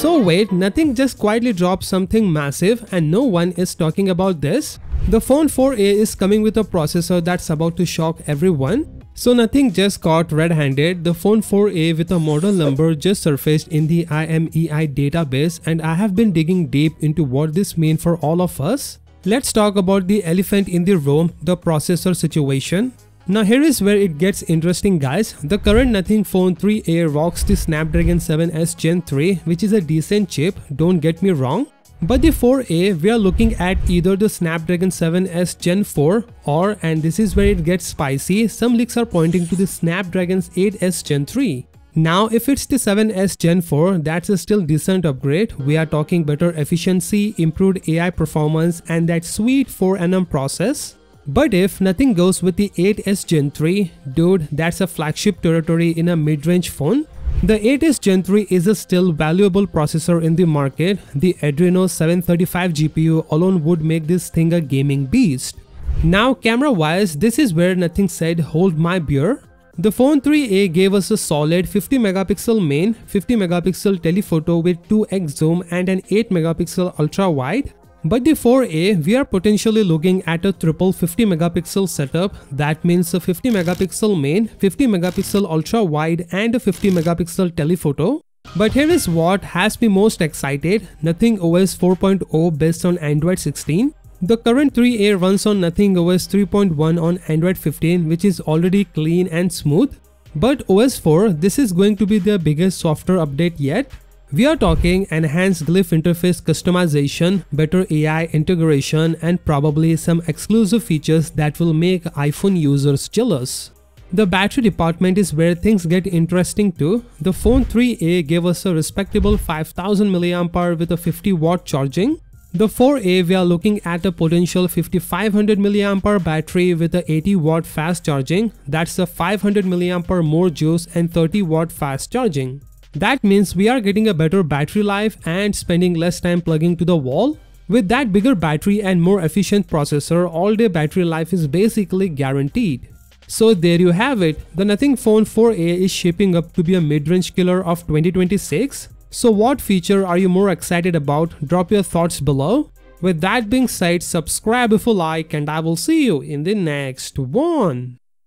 So wait, nothing just quietly dropped something massive and no one is talking about this? The phone 4a is coming with a processor that's about to shock everyone. So nothing just caught red-handed, the phone 4a with a model number just surfaced in the IMEI database and I have been digging deep into what this means for all of us. Let's talk about the elephant in the room, the processor situation. Now here is where it gets interesting guys. The current Nothing Phone 3a rocks the Snapdragon 7s Gen 3 which is a decent chip, don't get me wrong. But the 4a we are looking at either the Snapdragon 7s Gen 4 or and this is where it gets spicy, some leaks are pointing to the Snapdragon 8s Gen 3. Now if it's the 7s Gen 4 that's a still decent upgrade, we are talking better efficiency, improved AI performance and that sweet 4nm process. But if nothing goes with the 8s Gen 3, dude that's a flagship territory in a mid-range phone. The 8s Gen 3 is a still valuable processor in the market. The Adreno 735 GPU alone would make this thing a gaming beast. Now camera wise, this is where nothing said hold my beer. The phone 3a gave us a solid 50 megapixel main, 50 megapixel telephoto with 2x zoom and an 8 megapixel ultra wide. But the 4A, we are potentially looking at a triple 50 megapixel setup. That means a 50 megapixel main, 50 megapixel ultra wide and a 50 megapixel telephoto. But here is what has me most excited, Nothing OS 4.0 based on Android 16. The current 3A runs on Nothing OS 3.1 on Android 15 which is already clean and smooth. But OS 4, this is going to be the biggest software update yet. We are talking enhanced glyph interface customization, better AI integration and probably some exclusive features that will make iPhone users jealous. The battery department is where things get interesting too. The phone 3a gave us a respectable 5000 mAh with a 50 watt charging. The 4a we are looking at a potential 5500 mAh battery with a 80 watt fast charging. That's a 500 mAh more juice and 30 watt fast charging. That means we are getting a better battery life and spending less time plugging to the wall. With that bigger battery and more efficient processor, all day battery life is basically guaranteed. So there you have it, the Nothing Phone 4a is shaping up to be a mid-range killer of 2026. So what feature are you more excited about? Drop your thoughts below. With that being said, subscribe if you like and I will see you in the next one.